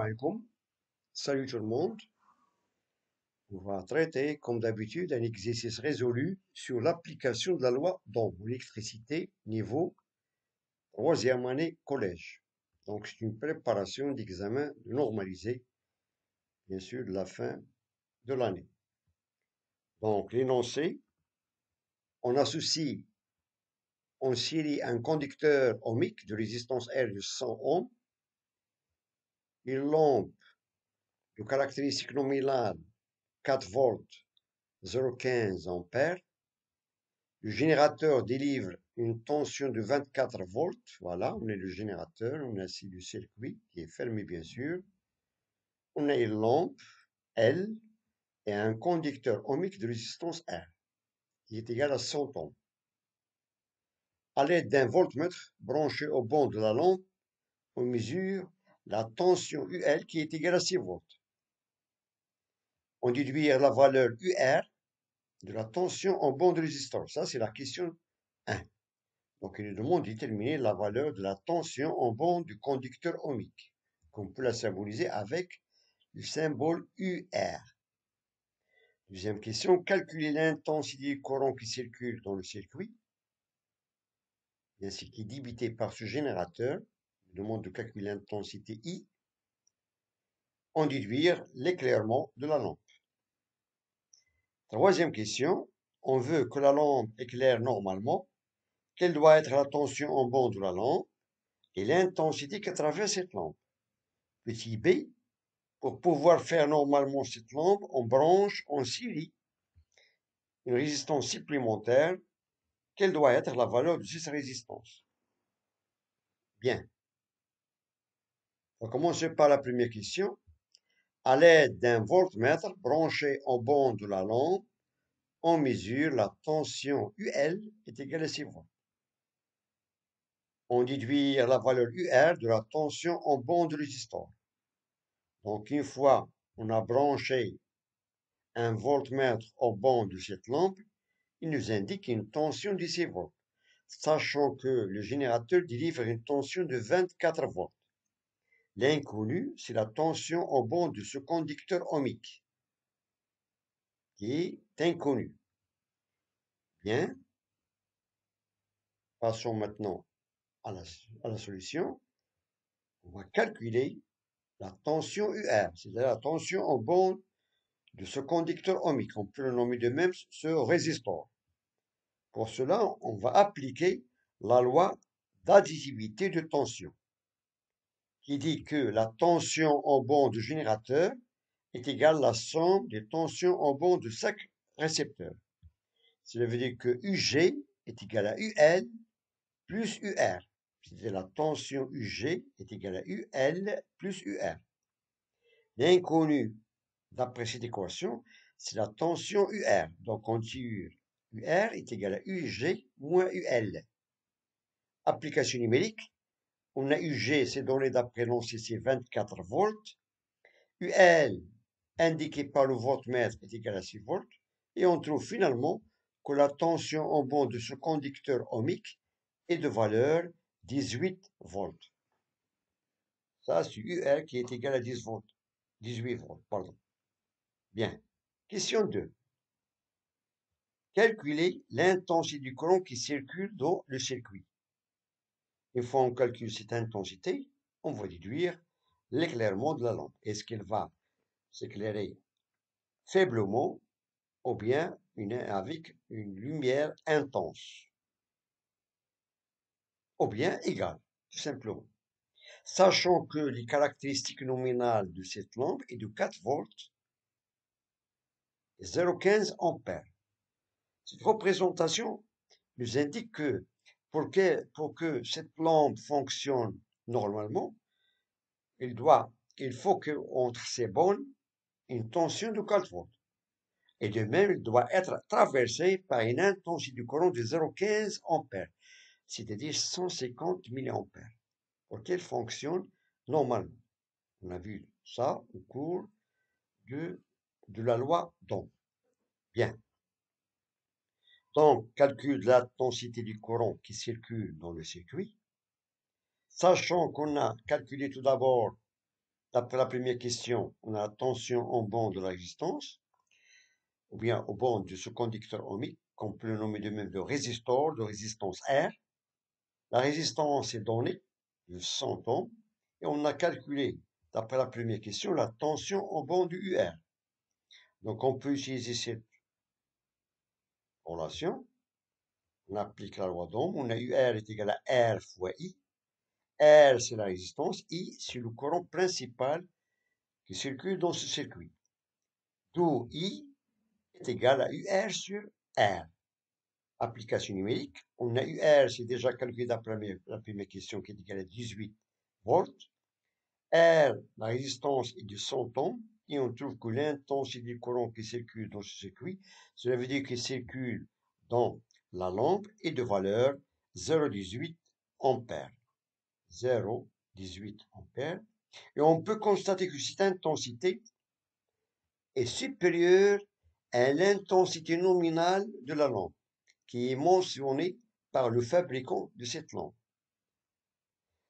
alaikum. Salut tout le monde. On va traiter, comme d'habitude, un exercice résolu sur l'application de la loi d'Ohm, l'électricité, niveau troisième année collège. Donc, c'est une préparation d'examen normalisé, bien sûr, de la fin de l'année. Donc, l'énoncé, on associe en série un conducteur ohmique de résistance R de 100 ohms, une lampe de caractéristique nominale 4 volts 0,15 ampères. Le générateur délivre une tension de 24 volts. Voilà, on est le générateur, on a ici le circuit qui est fermé bien sûr. On a une lampe L et un conducteur ohmique de résistance R qui est égal à 100 ohms. À l'aide d'un voltmètre branché au banc de la lampe, on mesure la tension UL qui est égale à 6 volts. On déduit la valeur UR de la tension en bande de résistance. Ça, c'est la question 1. Donc, il nous demande de déterminer la valeur de la tension en bande du conducteur ohmique, qu'on peut la symboliser avec le symbole UR. Deuxième question, calculer l'intensité du courant qui circule dans le circuit, ainsi qui est débité par ce générateur. Demande de calculer l'intensité I, en déduire l'éclairement de la lampe. Troisième question, on veut que la lampe éclaire normalement. Quelle doit être la tension en bande de la lampe et l'intensité qui traverse cette lampe? Petit b, pour pouvoir faire normalement cette lampe, on branche en série une résistance supplémentaire. Quelle doit être la valeur de cette résistance? Bien. On va commencer par la première question. À l'aide d'un voltmètre branché en bande de la lampe, on mesure la tension UL est égale à 6 volts. On déduit la valeur UR de la tension en bande de résistor. Donc, une fois on a branché un voltmètre au banc de cette lampe, il nous indique une tension de 6 volts, sachant que le générateur délivre une tension de 24 volts. L'inconnu, c'est la tension au banc de ce conducteur ohmique, qui est inconnu. Bien. Passons maintenant à la, solution. On va calculer la tension UR, c'est-à-dire la tension au banc de ce conducteur ohmique. On peut le nommer de même ce résistor. Pour cela, on va appliquer la loi d'additivité de tension qui dit que la tension en bond du générateur est égale à la somme des tensions en bond de chaque récepteur. Cela veut dire que UG est égal à UL plus UR. C'est-à-dire la tension UG est égale à UL plus UR. L'inconnu, d'après cette équation, c'est la tension UR. Donc on dit UR est égal à UG moins UL. Application numérique, on a UG, c'est donné d'après c'est 24 volts. UL, indiqué par le voltmètre, est égal à 6 volts. Et on trouve finalement que la tension en bond de ce conducteur ohmique est de valeur 18 volts. Ça, c'est UL qui est égal à 10 volts. 18 volts, pardon. Bien. Question 2. Calculer l'intensité du courant qui circule dans le circuit. Une fois on calcule cette intensité, on va déduire l'éclairement de la lampe. Est-ce qu'elle va s'éclairer faiblement ou bien avec une lumière intense? Ou bien égale, tout simplement. Sachant que les caractéristiques nominales de cette lampe est de 4 volts et 0,15 ampères. Cette représentation nous indique que pour que, cette lampe fonctionne normalement, il, doit, il faut que entre ces bornes une tension de 4 volts. Et de même, il doit être traversé par une intensité du courant de 0,15 ampères, c'est-à-dire 150 mA, pour qu'elle fonctionne normalement. On a vu ça au cours de, de la loi d'Ohm. Bien. Donc, calcul de l'intensité du courant qui circule dans le circuit. Sachant qu'on a calculé tout d'abord D'après la première question, on a la tension en bande de la résistance, ou bien au bande de ce conducteur ohmique, qu'on peut le nommer de même de résistor, de résistance R. La résistance est donnée de 100 ohms, et on a calculé, d'après la première question, la tension en bande du UR. Donc on peut utiliser cette On applique la loi d'Ohm, on a UR est égal à R fois I. R, c'est la résistance. I, c'est le courant principal qui circule dans ce circuit. D'où I est égal à UR sur R. Application numérique. On a UR, c'est déjà calculé d'après la première question, qui est égal à 18 volts. R, la résistance est de 100 ohms. Et on trouve que l'intensité du courant qui circule dans ce circuit, cela veut dire qu'il circule dans la lampe est de valeur 0,18 ampères. 0,18 ampères. Et on peut constater que cette intensité est supérieure à l'intensité nominale de la lampe, qui est mentionnée par le fabricant de cette lampe.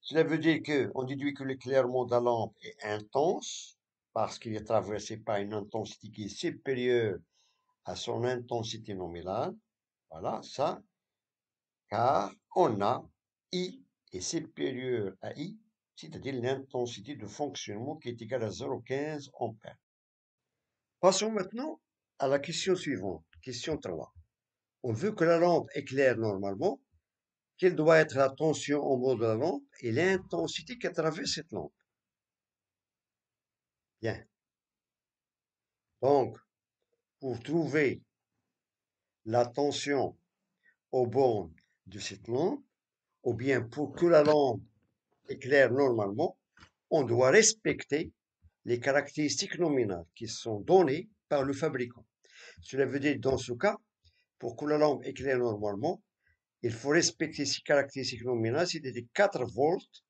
Cela veut dire qu'on déduit que l'éclairement de la lampe est intense, parce qu'il est traversé par une intensité qui est supérieure à son intensité nominale. Voilà, ça, car on a I est supérieur à I, c'est-à-dire l'intensité de fonctionnement qui est égale à 0,15 ampères. Passons maintenant à la question suivante, question 3. On veut que la lampe éclaire normalement. Quelle doit être la tension en bord de la lampe et l'intensité qui traverse cette lampe? Bien. Donc, pour trouver la tension au bord de cette lampe, ou bien pour que la lampe éclaire normalement, on doit respecter les caractéristiques nominales qui sont données par le fabricant. Cela veut dire, dans ce cas, pour que la lampe éclaire normalement, il faut respecter ces caractéristiques nominales, c'est-à-dire 4 volts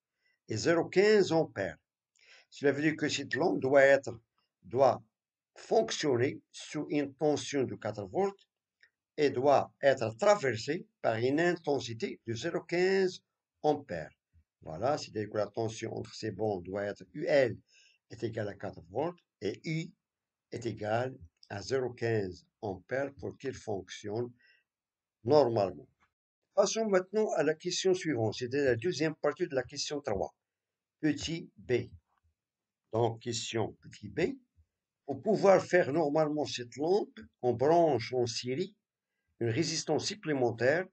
et 0,15 ampères. Cela veut dire que cette lampe doit être, doit fonctionner sous une tension de 4 volts et doit être traversée par une intensité de 0,15 ampères. Voilà, c'est-à-dire que la tension entre ces bandes doit être UL est égal à 4 volts et U est égal à 0,15 ampères pour qu'il fonctionne normalement. Passons maintenant à la question suivante, c'est la deuxième partie de la question 3. Petit b. Donc, question petit b. Pour pouvoir faire normalement cette lampe, on branche en série une résistance supplémentaire,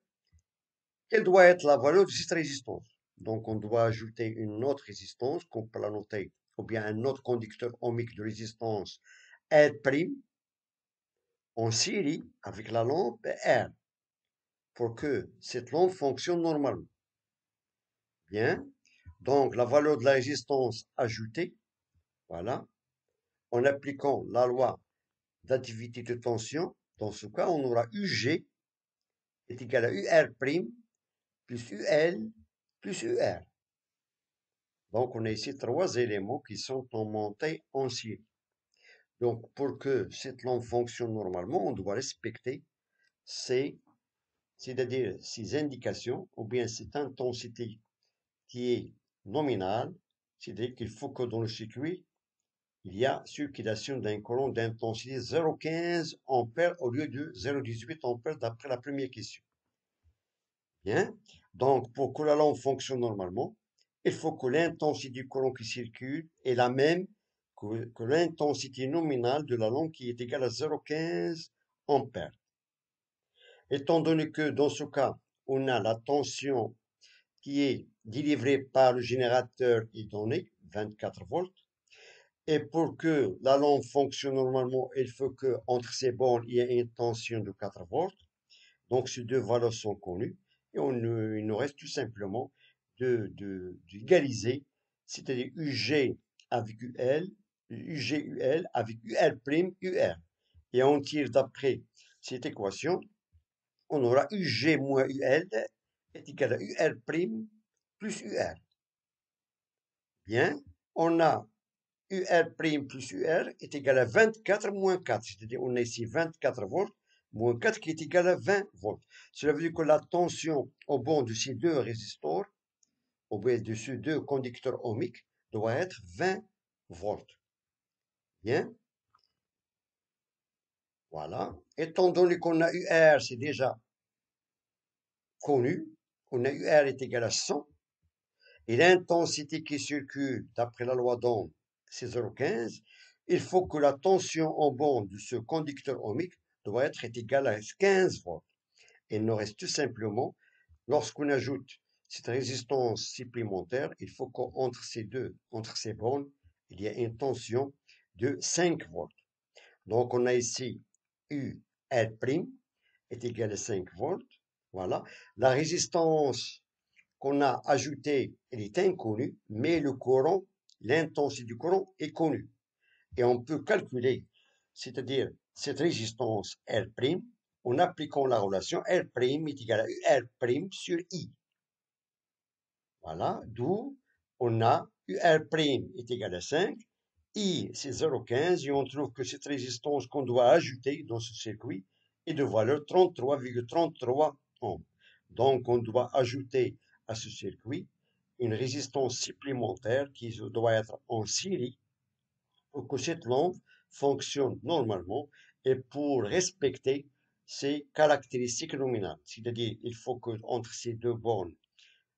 quelle doit être la valeur de cette résistance? Donc, on doit ajouter une autre résistance, qu'on peut la noter, ou bien un autre conducteur ohmique de résistance R', en série avec la lampe R, pour que cette lampe fonctionne normalement. Bien. Donc, la valeur de la résistance ajoutée, voilà, en appliquant la loi d'activité de tension, dans ce cas, on aura UG est égal à UR' plus UL plus UR. Donc, on a ici trois éléments qui sont en montée en. Donc, pour que cette lampe fonctionne normalement, on doit respecter ces, c'est-à-dire ces indications, ou bien cette intensité qui est nominale, c'est-à-dire qu'il faut que dans le circuit, il y a circulation d'un courant d'intensité 0,15 ampères au lieu de 0,18 ampères d'après la première question. Bien. Donc, pour que la lampe fonctionne normalement, il faut que l'intensité du courant qui circule est la même que, l'intensité nominale de la lampe qui est égale à 0,15 ampères. Étant donné que dans ce cas, on a la tension qui est délivrée par le générateur est donnée, 24 volts, et pour que la lampe fonctionne normalement, il faut que entre ces bornes, il y ait une tension de 4 volts. Donc, ces deux valeurs sont connues. Et il nous reste tout simplement de, d'égaliser, c'est-à-dire UG avec UL, UG-UL avec UL'. Et on tire d'après cette équation, on aura UG moins UL est égal à UR' plus UR. Bien, on a UR' plus UR est égal à 24 moins 4. C'est-à-dire, on a ici 24 volts moins 4 qui est égal à 20 volts. Cela veut dire que la tension au bord de ces deux résistors, au bout de ces deux conducteurs ohmiques, doit être 20 volts. Bien. Voilà. Étant donné qu'on a UR, c'est déjà connu. On a UR est égal à 100. Et l'intensité qui circule, d'après la loi d'Ohm, c'est 0,15. Il faut que la tension en bande de ce conducteur ohmique doit être égale à 15 volts. Il nous reste tout simplement, lorsqu'on ajoute cette résistance supplémentaire, il faut qu'entre ces deux, entre ces bornes, il y ait une tension de 5 volts. Donc on a ici UL' est égal à 5 volts. Voilà. La résistance qu'on a ajoutée, elle est inconnue, mais le courant, l'intensité du courant est connue. Et on peut calculer, c'est-à-dire cette résistance R' en appliquant la relation R' est égal à UR' sur I. Voilà, d'où on a UR' est égal à 5, I c'est 0,15 et on trouve que cette résistance qu'on doit ajouter dans ce circuit est de valeur 33,33 ohms. Donc on doit ajouter à ce circuit une résistance supplémentaire qui doit être en série pour que cette lampe fonctionne normalement et pour respecter ses caractéristiques nominales. C'est-à-dire, il faut que entre ces deux bornes,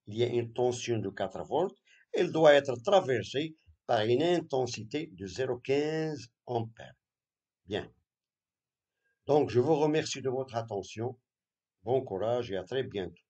il y ait une tension de 4 volts. Elle doit être traversée par une intensité de 0,15 ampères. Bien. Donc, je vous remercie de votre attention. Bon courage et à très bientôt.